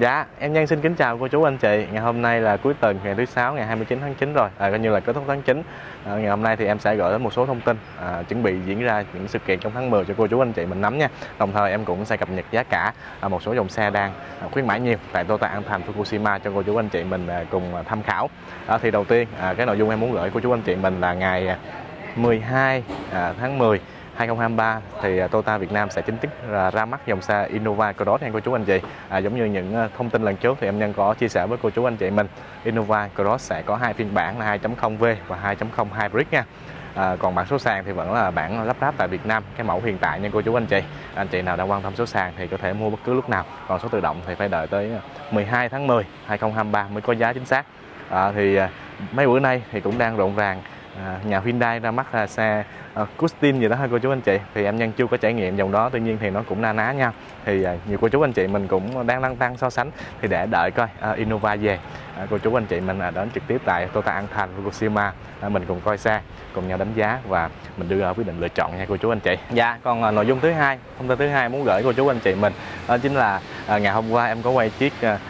Dạ, em Nhân xin kính chào cô chú anh chị. Ngày hôm nay là cuối tuần, ngày thứ sáu ngày 29 tháng 9 rồi, à, coi như là kết thúc tháng 9. À, ngày hôm nay thì em sẽ gửi đến một số thông tin à, chuẩn bị diễn ra những sự kiện trong tháng 10 cho cô chú anh chị mình nắm nha. Đồng thời em cũng sẽ cập nhật giá cả à, một số dòng xe đang à, khuyến mãi nhiều tại Toyota An Thành Fukushima cho cô chú anh chị mình à, cùng à, tham khảo. À, thì đầu tiên à, cái nội dung em muốn gửi cô chú anh chị mình là ngày à, 12 à, tháng 10 2023 thì à, Toyota Việt Nam sẽ chính thức ra, ra mắt dòng xe Innova Cross nha cô chú anh chị. À, giống như những à, thông tin lần trước thì em nhân có chia sẻ với cô chú anh chị mình, Innova Cross sẽ có hai phiên bản là 2.0V và 2.0 Hybrid nha. À, còn bản số sàn thì vẫn là bản lắp ráp tại Việt Nam cái mẫu hiện tại nha cô chú anh chị anh chị nào đang quan tâm số sàn thì có thể mua bất cứ lúc nào còn số tự động thì phải đợi tới 12 tháng 10 2023 mới có giá chính xác à, thì à, mấy bữa nay thì cũng đang rộn ràng à, nhà Hyundai ra mắt là xe uh, Custin gì đó ha cô chú anh chị. Thì em nhân chưa có trải nghiệm dòng đó tuy nhiên thì nó cũng na ná nhau thì uh, nhiều cô chú anh chị mình cũng đang lăn tăng so sánh. Thì để đợi coi uh, Innova về. Uh, cô chú anh chị mình uh, đến trực tiếp tại Toyota An Thành Fukushima. Uh, mình cùng coi xe cùng nhau đánh giá và mình đưa ra quyết định lựa chọn nha cô chú anh chị. Dạ còn uh, nội dung thứ hai thông tin thứ hai muốn gửi cô chú anh chị mình đó chính là uh, ngày hôm qua em có quay chiếc uh,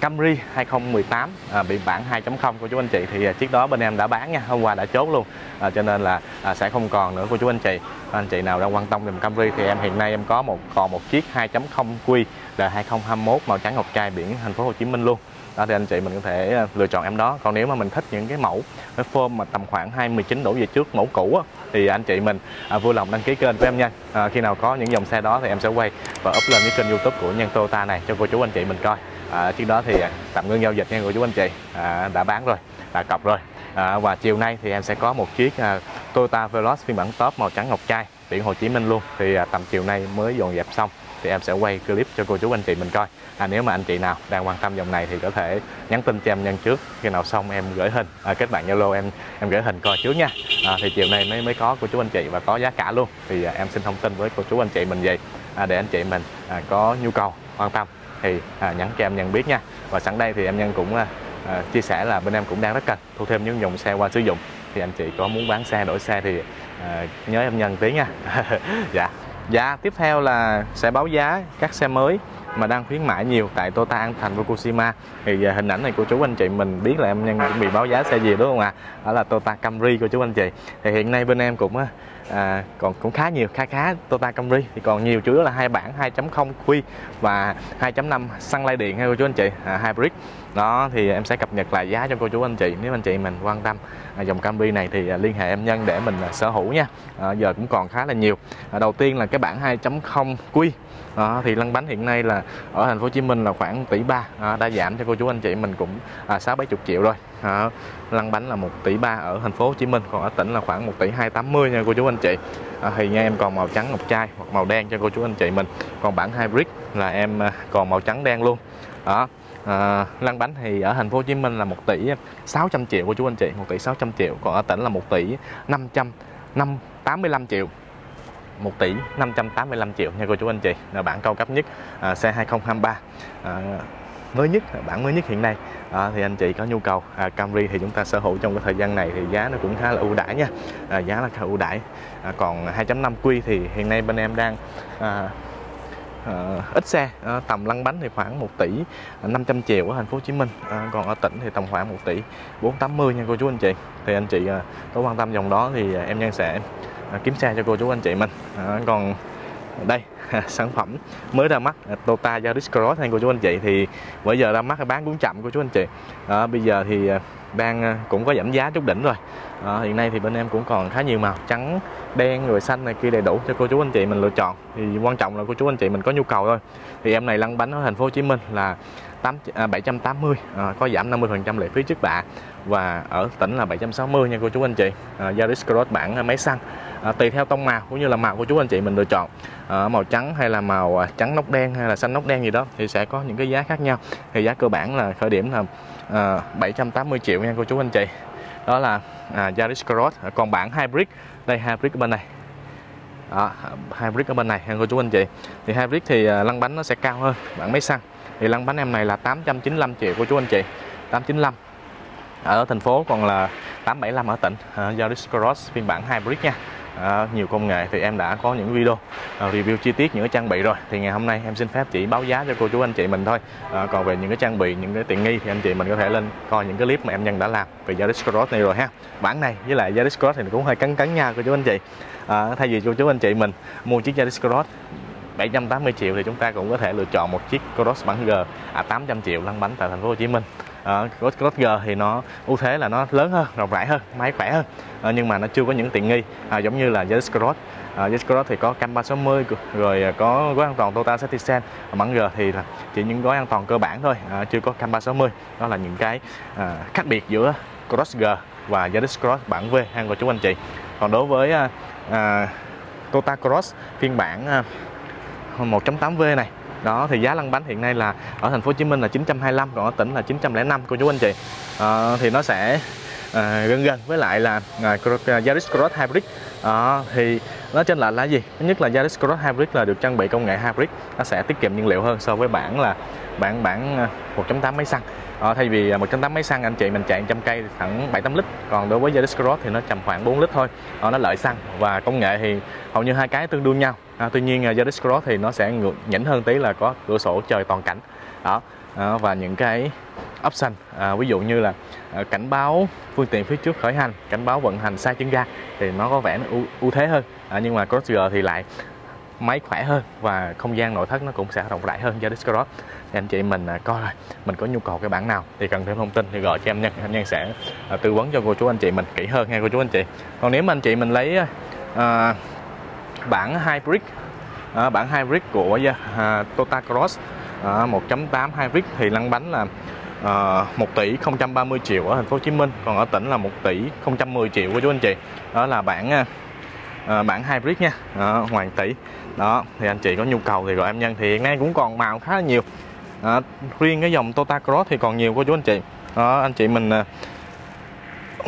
Camry 2018 à, bị bản 2.0 của chú anh chị. Thì à, chiếc đó bên em đã bán nha hôm qua đã chốt luôn. À, cho nên là à, sẽ không còn nữa của chú anh chị. Anh chị nào đang quan tâm về Camry thì em hiện nay em có một còn một chiếc 2.0 Q là 2021 màu trắng ngọc trai biển thành phố Hồ Chí Minh luôn. Đó thì anh chị mình có thể à, lựa chọn em đó. Còn nếu mà mình thích những cái mẫu cái form mà tầm khoảng 219 đổ về trước mẫu cũ á, thì anh chị mình à, vui lòng đăng ký kênh của em nha. À, khi nào có những dòng xe đó thì em sẽ quay và up lên cái kênh youtube của nhân Toyota này cho cô chú anh chị mình coi à, trước đó thì tạm ngưng giao dịch nha cô chú anh chị. À, đã bán rồi đã cọc rồi. À, và chiều nay thì em sẽ có một chiếc à, Toyota Veloz phiên bản top màu trắng ngọc trai biển Hồ Chí Minh luôn. Thì à, tầm chiều nay mới dọn dẹp xong thì em sẽ quay clip cho cô chú anh chị mình coi. À, nếu mà anh chị nào đang quan tâm dòng này thì có thể nhắn tin cho em nhân trước. Khi nào xong em gửi hình à, kết bạn zalo em em gửi hình coi trước nha. À, thì chiều nay mới mới có cô chú anh chị và có giá cả luôn. Thì à, em xin thông tin với cô chú anh chị mình vậy. À, để anh chị mình à, có nhu cầu quan tâm thì à, nhắn cho em nhân biết nha. Và sẵn đây thì em nhân cũng à, à, chia sẻ là bên em cũng đang rất cần thu thêm những dòng xe qua sử dụng. Thì anh chị có muốn bán xe đổi xe thì à, nhớ em nhân tí nha. Dạ. Dạ tiếp theo là sẽ báo giá các xe mới mà đang khuyến mãi nhiều tại Toyota An Thành Fukushima. Thì giờ hình ảnh này của chú anh chị mình biết là em nhân chuẩn bị báo giá xe gì đúng không ạ? À? đó là Toyota Camry của chú anh chị. Thì hiện nay bên em cũng à, à, còn cũng khá nhiều khá khá. Toyota Camry thì còn nhiều chủ yếu là hai bản 2.0 Q và 2.5 xăng lai điện hay cô chú anh chị. À, hybrid. Đó thì em sẽ cập nhật lại giá cho cô chú anh chị. Nếu anh chị mình quan tâm à, dòng Camry này thì à, liên hệ em nhân để mình à, sở hữu nha. À, giờ cũng còn khá là nhiều. À, đầu tiên là cái bản 2.0 Q đó, thì lăn bánh hiện nay là ở thành phố Hồ Chí Minh là khoảng tỷ ba. À, đã giảm cho cô chú anh chị mình cũng à, sáu bảy chục triệu rồi à, lăn bánh là 1 tỷ ba ở thành phố Hồ Chí Minh còn ở tỉnh là khoảng 1 tỷ 280 nha cô chú anh chị. À, thì nha em còn màu trắng ngọc trai hoặc màu đen cho cô chú anh chị mình. Còn bản hybrid là em à, còn màu trắng đen luôn. Đó à, lăn bánh thì ở thành phố Hồ Chí Minh là 1 tỷ 600 triệu của chú anh chị 1 tỷ 600 triệu. Còn ở tỉnh là 1 tỷ 500 5 85 triệu. 1 tỷ 585 triệu nha cô chú anh chị. Là bản cao cấp nhất à, xe 2023 à, mới nhất bản mới nhất hiện nay. À, thì anh chị có nhu cầu à, Camry thì chúng ta sở hữu trong cái thời gian này thì giá nó cũng khá là ưu đãi nha. À, giá là khá ưu đãi. À, còn 2.5 Q thì hiện nay bên em đang à, à, ít xe à, tầm lăn bánh thì khoảng 1 tỷ 500 triệu ở thành phố Hồ Chí Minh. À, còn ở tỉnh thì tầm khoảng 1 tỷ 480 nha cô chú anh chị. Thì anh chị à, có quan tâm dòng đó thì em nhân sẽ à, kiếm xe cho cô chú anh chị mình. À, còn đây sản phẩm mới ra mắt à, Toyota Yaris Cross anh cô chú anh chị. Thì bây giờ ra mắt bán cũng chậm cô chú anh chị. À, bây giờ thì à, đang à, cũng có giảm giá chút đỉnh rồi. À, hiện nay thì bên em cũng còn khá nhiều màu trắng đen rồi xanh này kia đầy đủ cho cô chú anh chị mình lựa chọn. Thì quan trọng là cô chú anh chị mình có nhu cầu thôi. Thì em này lăn bánh ở thành phố Hồ Chí Minh là 8, à, 780 à, có giảm 50% lệ phí trước bạ. Và ở tỉnh là 760 nha cô chú anh chị. À, Yaris Cross bản máy xăng à, tùy theo tông màu cũng như là màu của chú anh chị mình lựa chọn. À, màu trắng hay là màu à, trắng nóc đen hay là xanh nóc đen gì đó thì sẽ có những cái giá khác nhau. Thì giá cơ bản là khởi điểm là à, 780 triệu nha cô chú anh chị. Đó là à, Yaris Cross. À, còn bản hybrid. Đây hybrid ở bên này. Đó, hybrid ở bên này nha cô chú anh chị. Thì hybrid thì à, lăn bánh nó sẽ cao hơn bản máy xăng. Thì lăn bánh em này là 895 triệu cô chú anh chị. 895 ở thành phố còn là 875 ở tỉnh. Uh, Yaris Cross phiên bản hybrid nha à, nhiều công nghệ thì em đã có những video à, review chi tiết những cái trang bị rồi. Thì ngày hôm nay em xin phép chỉ báo giá cho cô chú anh chị mình thôi. À, còn về những cái trang bị những cái tiện nghi thì anh chị mình có thể lên coi những cái clip mà em nhân đã làm về Yaris Cross này rồi ha. Bản này với lại Yaris Cross thì cũng hơi cắn cắn nha cô chú anh chị. À, thay vì cô chú anh chị mình mua chiếc Yaris Cross 780 triệu thì chúng ta cũng có thể lựa chọn một chiếc Cross bản G. À 800 triệu lăn bánh tại thành phố Hồ Chí Minh. À, Cross G thì nó ưu thế là nó lớn hơn rộng rãi hơn máy khỏe hơn. À, nhưng mà nó chưa có những tiện nghi. À, giống như là Yaris Cross. Ờ, à, Yaris Cross thì có cam 360 rồi có gói an toàn Total Safety Sense bản G thì là chỉ những gói an toàn cơ bản thôi. À, chưa có cam 360 đó là những cái à, khác biệt giữa Cross G và Yaris Cross bản V. Hàng cô chú anh chị. Còn đối với à, à, Cross phiên bản à, 1.8V này. Đó thì giá lăn bánh hiện nay là ở thành phố Hồ Chí Minh là 925 còn ở tỉnh là 905 cô chú anh chị. À, thì nó sẽ à, gần gần với lại là à, Yaris Cross Hybrid. À, thì nó trên lệch là gì? Thứ nhất là Yaris Cross Hybrid là được trang bị công nghệ hybrid nó sẽ tiết kiệm nhiên liệu hơn so với bản là bản bản 1.8 máy xăng à, thay vì à, 1.8 máy xăng anh chị mình chạy 100 cây khoảng 7 8 lít. Còn đối với Yaris Cross thì nó chầm khoảng 4 lít thôi. À, nó lợi xăng và công nghệ thì hầu như hai cái tương đương nhau. À, tuy nhiên à, Yaris Cross thì nó sẽ ngược nhỉnh hơn tí là có cửa sổ trời toàn cảnh. Đó. À, và những cái option à, ví dụ như là à, cảnh báo phương tiện phía trước khởi hành cảnh báo vận hành sai chân ga thì nó có vẻ nó ưu, ưu thế hơn. À, nhưng mà Cross G thì lại máy khỏe hơn và không gian nội thất nó cũng sẽ rộng rãi hơn cho Discord. Thì anh chị mình à, coi rồi mình có nhu cầu cái bản nào thì cần thêm thông tin thì gọi cho em nha. Em nhân sẽ à, tư vấn cho cô chú anh chị mình kỹ hơn nha cô chú anh chị. Còn nếu mà anh chị mình lấy à, bản hybrid à, bản hybrid của à, Toyota Cross à, 1.8 hybrid thì lăn bánh là à, 1 tỷ 030 triệu ở thành phố Hồ Chí Minh còn ở tỉnh là 1 tỷ 010 triệu của chú anh chị. Đó là bản à, Ờ, à, bản hybrid nha. À, hoàng tỷ. Đó thì anh chị có nhu cầu thì gọi em nhân thì hiện nay cũng còn màu khá là nhiều. À, riêng cái dòng Toyota Cross thì còn nhiều cô chú anh chị. Đó, anh chị mình à,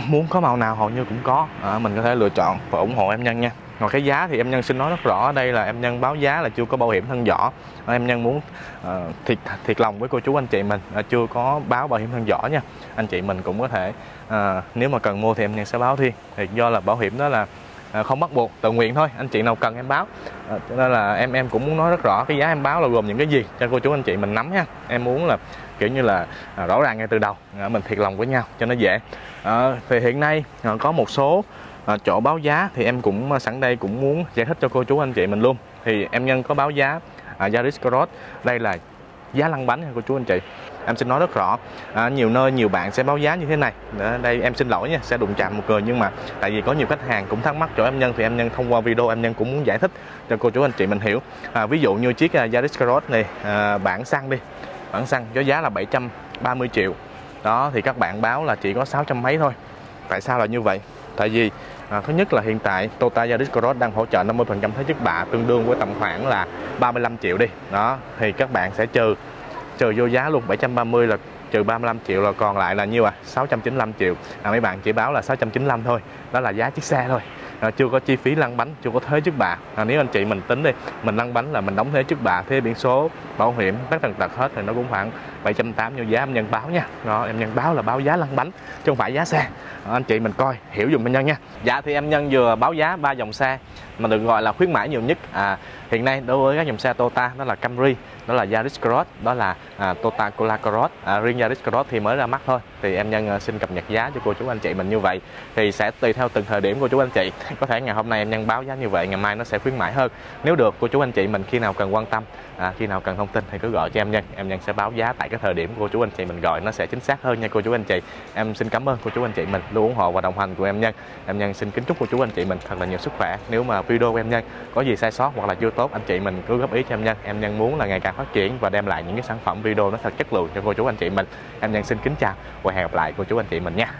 muốn có màu nào hầu như cũng có. À, mình có thể lựa chọn và ủng hộ em nhân nha. Còn cái giá thì em nhân xin nói rất rõ ở đây là em nhân báo giá là chưa có bảo hiểm thân vỏ em nhân muốn uh, thiệt thiệt lòng với cô chú anh chị mình uh, chưa có báo bảo hiểm thân vỏ nha. Anh chị mình cũng có thể uh, nếu mà cần mua thì em nhân sẽ báo thêm thì do là bảo hiểm đó là À, không bắt buộc tự nguyện thôi anh chị nào cần em báo. À, cho nên là em em cũng muốn nói rất rõ cái giá em báo là gồm những cái gì cho cô chú anh chị mình nắm ha. Em muốn là kiểu như là à, rõ ràng ngay từ đầu à, mình thiệt lòng với nhau cho nó dễ. À, thì hiện nay à, có một số à, chỗ báo giá thì em cũng à, sẵn đây cũng muốn giải thích cho cô chú anh chị mình luôn. Thì em nhân có báo giá à, Yaris Cross đây là giá lăn bánh nha cô chú anh chị em xin nói rất rõ à, nhiều nơi nhiều bạn sẽ báo giá như thế này. À, đây em xin lỗi nha sẽ đụng chạm một người nhưng mà tại vì có nhiều khách hàng cũng thắc mắc chỗ em nhân thì em nhân thông qua video em nhân cũng muốn giải thích cho cô chú anh chị mình hiểu. À, ví dụ như chiếc uh, Yaris Cross này à, bản xăng đi. Bản xăng có giá là 730 triệu. Đó thì các bạn báo là chỉ có 600 mấy thôi. Tại sao là như vậy? Tại vì à, thứ nhất là hiện tại Toyota Yaris Cross đang hỗ trợ 50% thế chấp bạ tương đương với tầm khoảng là 35 triệu đi. Đó thì các bạn sẽ trừ trừ vô giá luôn 730 là trừ 35 triệu là còn lại là nhiêu à? 695 triệu. À, mấy bạn chỉ báo là 695 thôi đó là giá chiếc xe thôi. À, chưa có chi phí lăn bánh chưa có thuế trước bạ. À, nếu anh chị mình tính đi mình lăn bánh là mình đóng thuế trước bạ thuế biển số bảo hiểm tất tần tật hết thì nó cũng khoảng 780 như giá em nhân báo nha. Đó, em nhân báo là báo giá lăn bánh chứ không phải giá xe. À, anh chị mình coi hiểu dùng em nhân nha. Dạ thì em nhân vừa báo giá ba dòng xe mà được gọi là khuyến mãi nhiều nhất. À, hiện nay đối với các dòng xe Toyota đó là Camry đó là Yaris Cross đó là à, Toyota Corolla Cross. À, riêng Yaris Cross thì mới ra mắt thôi. Thì em nhân à, xin cập nhật giá cho cô chú anh chị mình như vậy. Thì sẽ tùy theo từng thời điểm cô chú anh chị. Có thể ngày hôm nay em nhân báo giá như vậy ngày mai nó sẽ khuyến mãi hơn. Nếu được cô chú anh chị mình khi nào cần quan tâm à, khi nào cần thông tin thì cứ gọi cho em nhân. Em nhân sẽ báo giá tại cái thời điểm cô chú anh chị mình gọi nó sẽ chính xác hơn nha cô chú anh chị. Em xin cảm ơn cô chú anh chị mình luôn ủng hộ và đồng hành của em nhân. Em nhân xin kính chúc cô chú anh chị mình thật là nhiều sức khỏe. Nếu mà video của em nhân có gì sai sót hoặc là chưa tốt tốt. Anh chị mình cứ góp ý cho em nhân em nhân muốn là ngày càng phát triển và đem lại những cái sản phẩm video nó thật chất lượng cho cô chú anh chị mình. Em nhân xin kính chào và hẹn gặp lại cô chú anh chị mình nha.